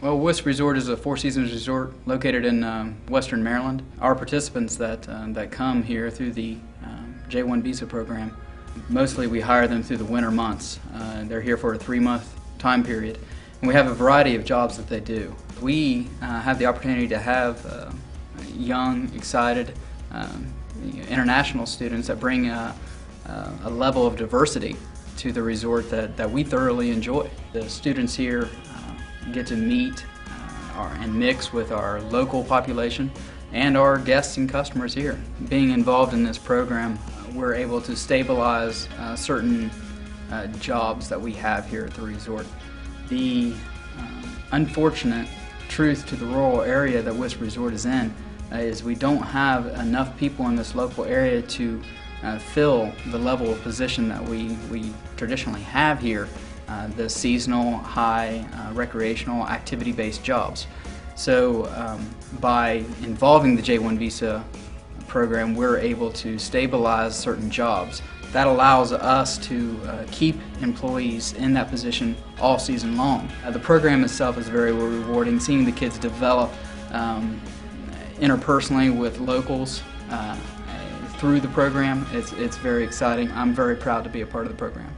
Well, Wisp Resort is a Four Seasons resort located in um, Western Maryland. Our participants that um, that come here through the um, J1 visa program, mostly we hire them through the winter months. Uh, they're here for a three-month time period, and we have a variety of jobs that they do. We uh, have the opportunity to have uh, young, excited, um, international students that bring a, a level of diversity to the resort that, that we thoroughly enjoy. The students here uh, get to meet uh, our, and mix with our local population and our guests and customers here. Being involved in this program, uh, we're able to stabilize uh, certain uh, jobs that we have here at the resort. The um, unfortunate truth to the rural area that Wisp Resort is in uh, is we don't have enough people in this local area to uh, fill the level of position that we, we traditionally have here, uh, the seasonal, high, uh, recreational, activity-based jobs. So um, by involving the J1 visa program, we're able to stabilize certain jobs. That allows us to uh, keep employees in that position all season long. Uh, the program itself is very rewarding, seeing the kids develop um, interpersonally with locals uh, through the program. It's, it's very exciting. I'm very proud to be a part of the program.